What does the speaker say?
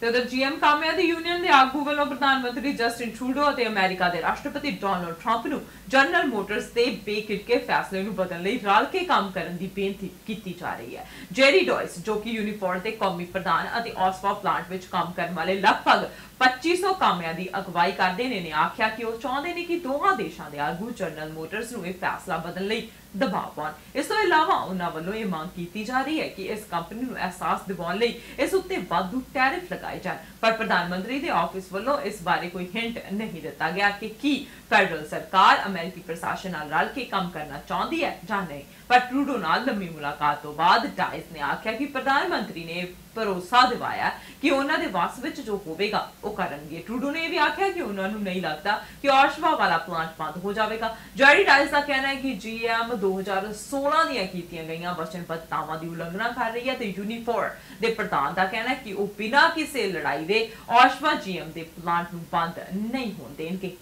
ਤੇ ਉਧਰ ਜੀਐਮ ਕਾਮਿਆਂ ਦੀ ਯੂਨੀਅਨ ਦੇ ਆਗੂ ਵੱਲੋਂ ਪ੍ਰਧਾਨ ਮੰਤਰੀ ਜਸਟਿਨ ਟਰੂਡੋ ਅਤੇ ਅਮਰੀਕਾ ਦੇ ਰਾਸ਼ਟਰਪਤੀ ਡੋਨਲਡ ਟਰੰਪ ਨੂੰ ਜਨਰਲ ਮੋਟਰਸ ਦੇ ਬੇਕਿਟਕੇ ਫੈਸਲੇ ਨੂੰ ਬਦਲਣ ਲਈ ਰਲ ਕੇ ਕੰਮ ਕਰਨ ਦੀ ਬੇਨਤੀ ਕੀਤੀ ਜਾ ਰਹੀ ਹੈ। ਜੈਰੀ ਡੋਇਸ ਜੋ ਕਿ ਯੂਨੀਫੋਰਡ ਦੇ ਕੌਮੀ ਪ੍ਰਧਾਨ ਅਤੇ ਆਸਫਾ ਪਲਾਂਟ ਵਿੱਚ ਕੰਮ ਕਰਨ ਵਾਲੇ ਲਗਭਗ 2500 ਕਾਮਿਆਂ ਦੀ ਅਗਵਾਈ ਕਰਦੇ ਨੇ ਨੇ ਆਖਿਆ ਕਿ ਉਹ ਚਾਹੁੰਦੇ ਨੇ ਕਿ ਦੋਹਾਂ ਦੇਸ਼ਾਂ ਦੇ ਆਗੂ ਜਨਰਲ ਮੋਟਰਸ ਨੂੰ ਇਹ ਫੈਸਲਾ ਬਦਲਣ ਲਈ ਦਬਾਅ ਪਾਉਣ। ਇਸ ਤੋਂ ਇਲਾਵਾ ਉਹਨਾਂ ਵੱਲੋਂ ਇਹ ਮੰਗ ਕੀਤੀ ਜਾ ਰਹੀ ਹੈ ਕਿ ਇਸ ਕੰਪਨੀ ਨੂੰ ਅਹਿਸਾਸ ਦਿਵਾਉਣ ਲਈ ਇਸ ਉੱਤੇ ਵਾਧੂ ਟੈਰਿਫ ਲਗਾ ਲਗਾਏ ਜਾਣ। ਪਰ ਪ੍ਰਧਾਨ ਮੰਤਰੀ ਦੇ ਆਫਿਸ ਵੱਲੋਂ ਇਸ ਬਾਰੇ ਕੋਈ ਹਿੰਟ ਨਹੀਂ ਦਿੱਤਾ ਗਿਆ ਕਿ ਕੀ ਫੈਡਰਲ ਸਰਕਾਰ ਅਮਰੀਕੀ ਪ੍ਰਸ਼ਾਸਨ ਨਾਲ ਰਲ ਕੇ ਕੰਮ ਕਰਨਾ ਚਾਹੁੰਦੀ ਹੈ ਜਾਂ ਨਹੀਂ। ਪਰ ਟਰੂਡੋ ਨਾਲ ਲੰਮੀ ਮੁਲਾਕਾਤ ਤੋਂ ਬਾਅਦ ਡਾਇਸ ਨੇ ਆਖਿਆ ਕਿ ਪ੍ਰਧਾਨ ਮੰਤਰੀ ਨੇ ਭਰੋਸਾ ਦਿਵਾਇਆ ਕਿ ਉਹਨਾਂ ਦੇ ਵਸ ਵਿੱਚ ਜੋ ਹੋਵੇਗਾ, ਉਹ ਕਰਨਗੇ। ਟਰੂਡੋ ਨੇ ਇਹ ਵੀ ਆਖਿਆ ਕਿ ਉਹਨਾਂ ਨੂੰ ਨਹੀਂ ਲੱਗਦਾ ਕਿ ਔਸ਼ਵਾ ਵਾਲਾ ਪਲਾਂਟ ਬੰਦ ਹੋ ਜਾਵੇਗਾ। ਜੈਰੀ ਡਾਇਸ ਦਾ ਕਹਿਣਾ ਹੈ ਕਿ ਜੀਐਮ 2016 ਦੀਆਂ ਕੀਤੀਆਂ ਗਈਆਂ ਵਚਨਬੱਧਤਾਵਾਂ ਦੀ ਉਲੰਘਣਾ ਕਰ ਰਹੀ ਹੈ ਤੇ ਯੂਨੀਫੋਰ ਦੇ ਪ੍ਰਧਾਨ ਦਾ ਕਹਿਣਾ ਹੈ ਕਿ ਉਹ ਬਿਨਾਂ ਕਿਸੇ ਲੜਾਈ ਦੇ ਔਸ਼ਵਾ ਜੀਐਮ ਦੇ ਪਲਾਂਟ ਨੂੰ ਬੰਦ ਨਹੀਂ ਹੋਣ ਦੇਣਗੇ।